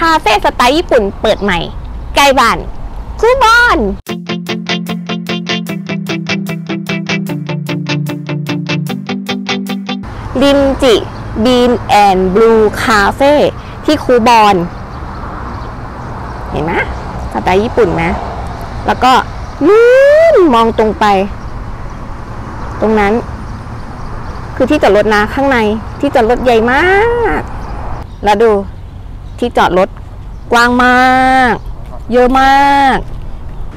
คาเฟ่สไตล์ญี่ปุ่นเปิดใหม่ใกล้บ้านคู้บอน Rinji Bean and Brew Cafe ที่คู้บอน เห็นไหมสไตล์ญี่ปุ่นไหมแล้วก็นู่นมองตรงไป ตรงนั้น คือที่จอดรถนะข้างในที่จอดรถใหญ่มาก แล้วดู ที่จอดรถกว้างมาก เยอะมาก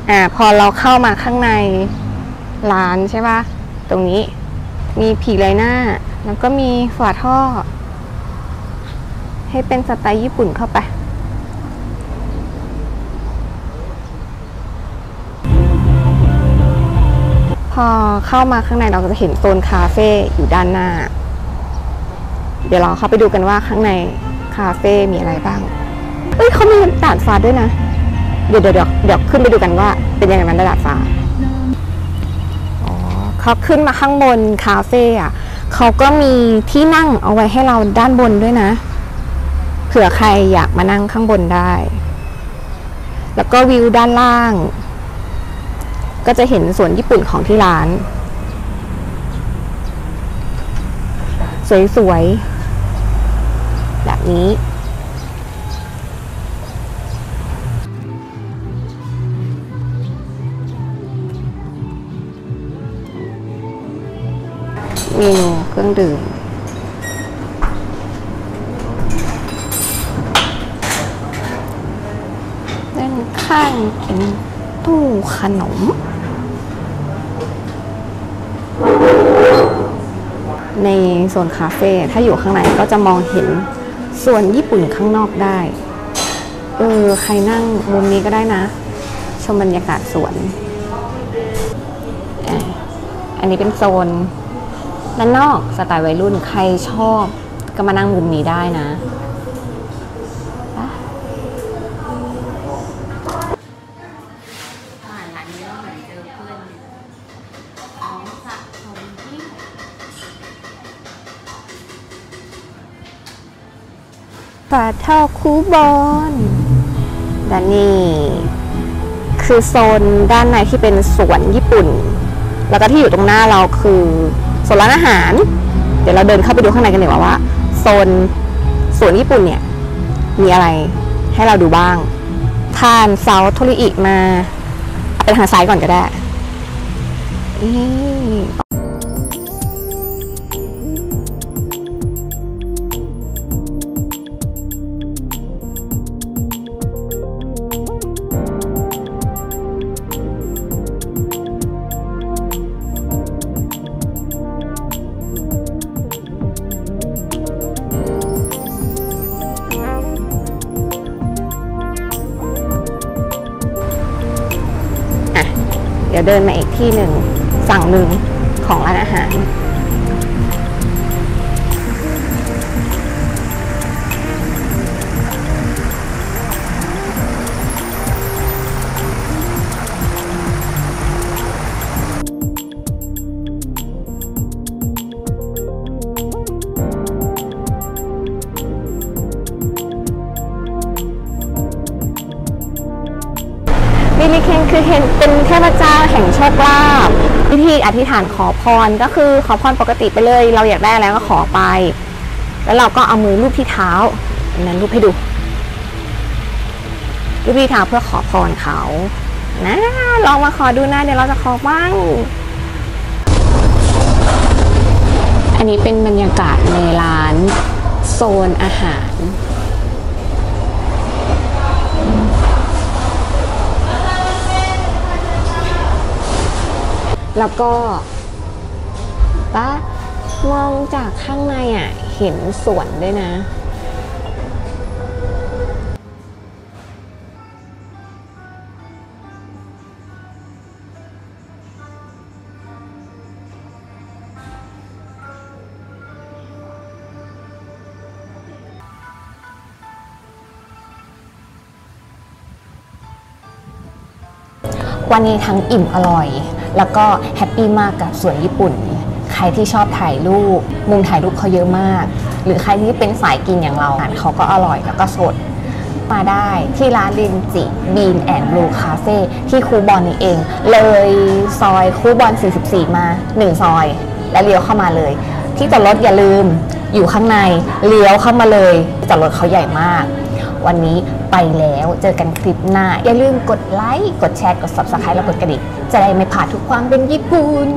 อ่าพอเราเข้ามาข้างในร้านใช่ปะตรงนี้มีผีไรหน้า แล้วก็มีฝาท่อ ให้เป็นสไตล์ญี่ปุ่นเข้าไปพอเข้ามาข้างในเราก็จะเห็นโซนคาเฟ่อยู่ด้านหน้า เดี๋ยวเราเข้าไปดูกันว่าข้างใน คาเฟ่ มีอะไรบ้าง เอ้ยเขามีดาดฟ้าด้วยนะเดี๋ยวเดี๋ยวเดี๋ยวเดี๋ยวขึ้นไปดูกันว่า เป็นยังไงมันดาดฟ้า อ๋อเขาขึ้นมาข้างบนคาเฟ่อะเขาก็มีที่นั่งเอาไว้ให้เราด้านบนด้วยนะ เผื่อใครอยากมานั่งข้างบนได้ แล้วก็วิวด้านล่าง ก็จะเห็นสวนญี่ปุ่นของที่ร้าน สวยๆ แบบนี้เมนูเครื่องดื่ม ด้านข้างเป็นตู้ขนม ในโซนคาเฟ่ ถ้าอยู่ข้างในก็จะมองเห็น ส่วนญี่ปุ่นข้างนอกได้ เออ ใครนั่งมุมนี้ก็ได้นะ ชมบรรยากาศสวน อันนี้เป็นโซนด้านนอกสไตล์วัยรุ่นใครชอบก็มานั่งมุมนี้ได้นะ ฝาท่อคูบอนและนี่คือโซนด้านในที่เป็นสวนญี่ปุ่น แล้วก็ที่อยู่ตรงหน้าเราคือโซนร้านอาหาร เดี๋ยวเราเดินเข้าไปดูข้างในกันดีกว่าว่าโซนสวนญี่ปุ่นเนี่ย มีอะไรให้เราดูบ้างผ่านเซาโทริอิมาเอาไปทางซ้ายก่อนก็ได้ เดี๋ยวเดินมาอีกที่หนึ่งฝั่งหนึ่งของร้านอาหาร ริเคนคือเห็นเป็นเทพเจ้าแห่งโชคลาภวิธีอธิษฐานขอพรก็คือขอพรปกติไปเลย เราอยากได้อะไรก็ขอไป แล้วเราก็เอามือลูบที่เท้าอันนั้นรูปให้ดูรูปที่เท้าเพื่อขอพรเขานะลองมาขอดูนะเดี๋ยวเราจะขอบ้างอันนี้เป็นบรรยากาศในร้านโซนอาหาร แล้วก็ป้ามองจากข้างในอะ เห็นสวนด้วยนะ วันนี้ทั้งอิ่มอร่อย แล้วก็ happy มากกับสวนญี่ปุ่น ใครที่ชอบถ่ายรูปมุมถ่ายรูปเขาเยอะมาก หรือใครที่เป็นสายกินอย่างเราอาหารเขาก็อร่อยแล้วก็สดมาได้ที่ร้าน Rinji Bean and Brew Cafe ที่คู้บอนนี่เอง เลยซอยคู้บอน44 มา 1 ซอย แล้วเลี้ยวเข้ามาเลย ที่จอดรถอย่าลืมอยู่ข้างในเลี้ยวเข้ามาเลยจอดรถเขาใหญ่มาก วันนี้ไปแล้วเจอกันคลิปหน้า อย่าลืมกดไลค์ กดแชร์ กด subscribe แล้วกดกระดิ่งจะได้ไม่พลาดทุกความเป็นญี่ปุ่น